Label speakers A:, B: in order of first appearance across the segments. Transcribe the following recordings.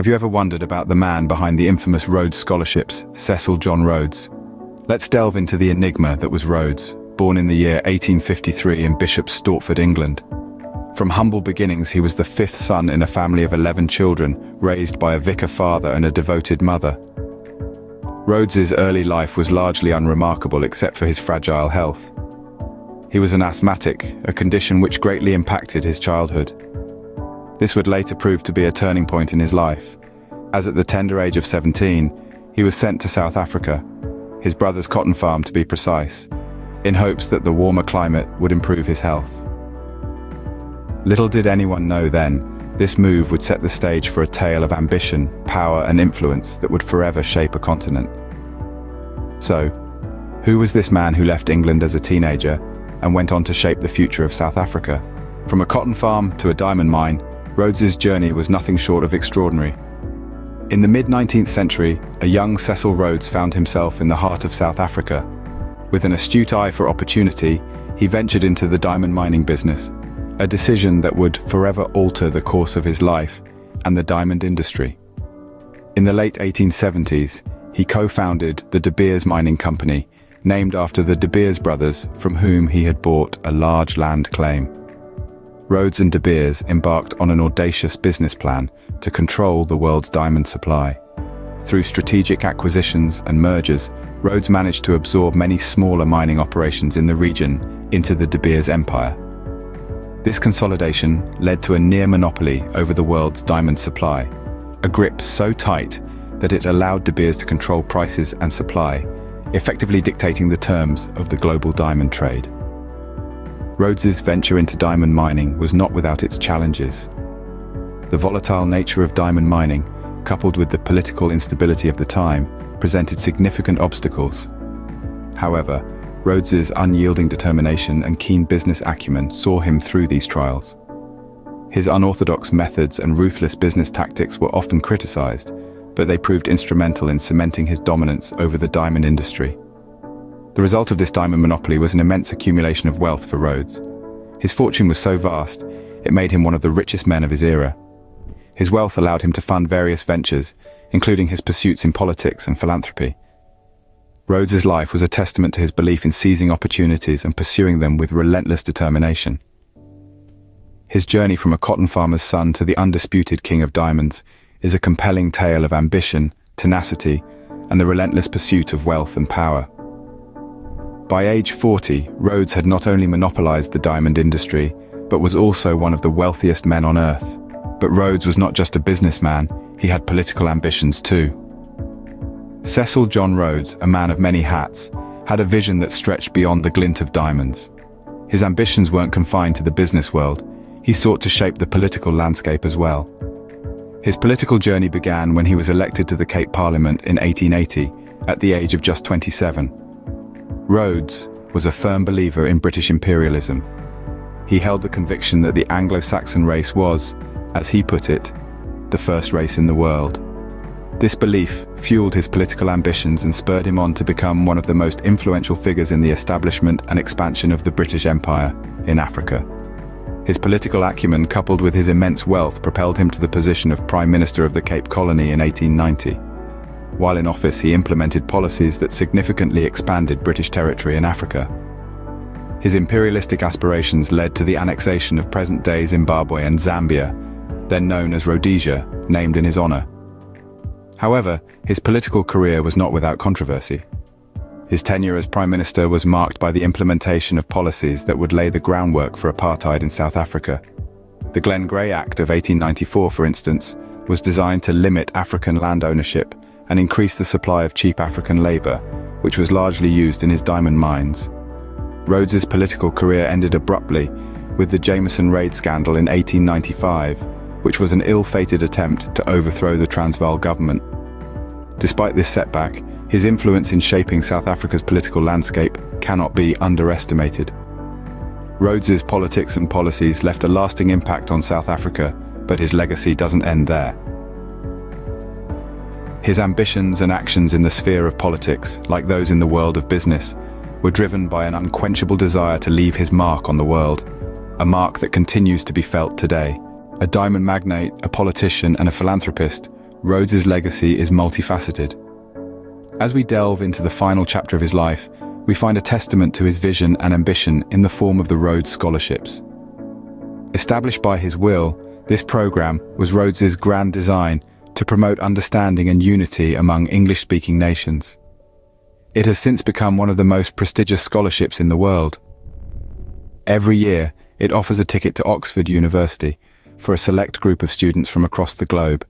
A: Have you ever wondered about the man behind the infamous Rhodes Scholarships, Cecil John Rhodes? Let's delve into the enigma that was Rhodes, born in the year 1853 in Bishop Stortford, England. From humble beginnings, he was the fifth son in a family of 11 children, raised by a vicar father and a devoted mother. Rhodes's early life was largely unremarkable except for his fragile health. He was an asthmatic, a condition which greatly impacted his childhood. This would later prove to be a turning point in his life, as at the tender age of 17, he was sent to South Africa, his brother's cotton farm to be precise, in hopes that the warmer climate would improve his health. Little did anyone know then, this move would set the stage for a tale of ambition, power and influence that would forever shape a continent. So, who was this man who left England as a teenager and went on to shape the future of South Africa? From a cotton farm to a diamond mine, Rhodes's journey was nothing short of extraordinary. In the mid-19th century, a young Cecil Rhodes found himself in the heart of South Africa. With an astute eye for opportunity, he ventured into the diamond mining business, a decision that would forever alter the course of his life and the diamond industry. In the late 1870s, he co-founded the De Beers Mining Company, named after the De Beers brothers from whom he had bought a large land claim. Rhodes and De Beers embarked on an audacious business plan to control the world's diamond supply. Through strategic acquisitions and mergers, Rhodes managed to absorb many smaller mining operations in the region into the De Beers empire. This consolidation led to a near monopoly over the world's diamond supply, a grip so tight that it allowed De Beers to control prices and supply, effectively dictating the terms of the global diamond trade. Rhodes's venture into diamond mining was not without its challenges. The volatile nature of diamond mining, coupled with the political instability of the time, presented significant obstacles. However, Rhodes's unyielding determination and keen business acumen saw him through these trials. His unorthodox methods and ruthless business tactics were often criticized, but they proved instrumental in cementing his dominance over the diamond industry. The result of this diamond monopoly was an immense accumulation of wealth for Rhodes. His fortune was so vast, it made him one of the richest men of his era. His wealth allowed him to fund various ventures, including his pursuits in politics and philanthropy. Rhodes's life was a testament to his belief in seizing opportunities and pursuing them with relentless determination. His journey from a cotton farmer's son to the undisputed king of diamonds is a compelling tale of ambition, tenacity, and the relentless pursuit of wealth and power. By age 40, Rhodes had not only monopolized the diamond industry, but was also one of the wealthiest men on earth. But Rhodes was not just a businessman, he had political ambitions too. Cecil John Rhodes, a man of many hats, had a vision that stretched beyond the glint of diamonds. His ambitions weren't confined to the business world, he sought to shape the political landscape as well. His political journey began when he was elected to the Cape Parliament in 1880, at the age of just 27. Rhodes was a firm believer in British imperialism. He held the conviction that the Anglo-Saxon race was, as he put it, the first race in the world. This belief fueled his political ambitions and spurred him on to become one of the most influential figures in the establishment and expansion of the British Empire in Africa. His political acumen coupled with his immense wealth propelled him to the position of Prime Minister of the Cape Colony in 1890. While in office, he implemented policies that significantly expanded British territory in Africa. His imperialistic aspirations led to the annexation of present-day Zimbabwe and Zambia, then known as Rhodesia, named in his honor. However, his political career was not without controversy. His tenure as Prime Minister was marked by the implementation of policies that would lay the groundwork for apartheid in South Africa. The Glen Grey Act of 1894, for instance, was designed to limit African land ownership and increased the supply of cheap African labour, which was largely used in his diamond mines. Rhodes's political career ended abruptly with the Jameson raid scandal in 1895, which was an ill-fated attempt to overthrow the Transvaal government. Despite this setback, his influence in shaping South Africa's political landscape cannot be underestimated. Rhodes's politics and policies left a lasting impact on South Africa, but his legacy doesn't end there. His ambitions and actions in the sphere of politics, like those in the world of business, were driven by an unquenchable desire to leave his mark on the world, a mark that continues to be felt today. A diamond magnate, a politician and a philanthropist, Rhodes's legacy is multifaceted. As we delve into the final chapter of his life, we find a testament to his vision and ambition in the form of the Rhodes Scholarships. Established by his will, this program was Rhodes's grand design to promote understanding and unity among English-speaking nations. It has since become one of the most prestigious scholarships in the world. Every year, it offers a ticket to Oxford University for a select group of students from across the globe,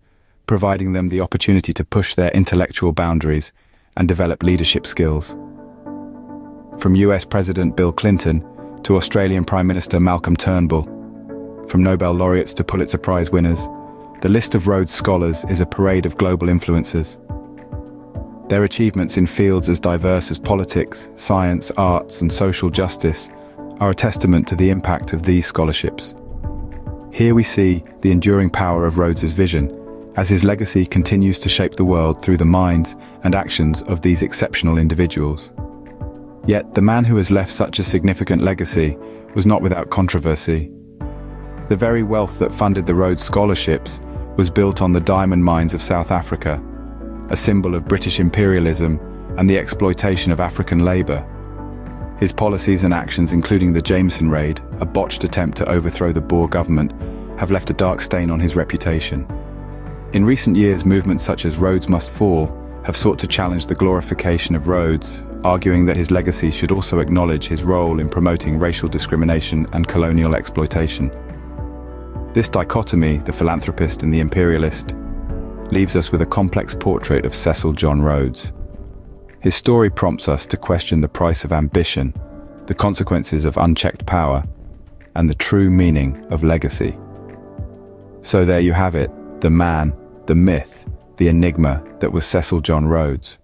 A: providing them the opportunity to push their intellectual boundaries and develop leadership skills. From US President Bill Clinton to Australian Prime Minister Malcolm Turnbull, from Nobel laureates to Pulitzer Prize winners, the list of Rhodes Scholars is a parade of global influences. Their achievements in fields as diverse as politics, science, arts and social justice are a testament to the impact of these scholarships. Here we see the enduring power of Rhodes's vision, as his legacy continues to shape the world through the minds and actions of these exceptional individuals. Yet the man who has left such a significant legacy was not without controversy. The very wealth that funded the Rhodes Scholarships was built on the diamond mines of South Africa, a symbol of British imperialism and the exploitation of African labour. His policies and actions, including the Jameson raid, a botched attempt to overthrow the Boer government, have left a dark stain on his reputation. In recent years, movements such as Rhodes Must Fall have sought to challenge the glorification of Rhodes, arguing that his legacy should also acknowledge his role in promoting racial discrimination and colonial exploitation. This dichotomy, the philanthropist and the imperialist, leaves us with a complex portrait of Cecil John Rhodes. His story prompts us to question the price of ambition, the consequences of unchecked power, and the true meaning of legacy. So there you have it, the man, the myth, the enigma that was Cecil John Rhodes.